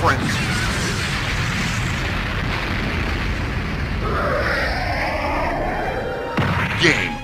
friends. Game.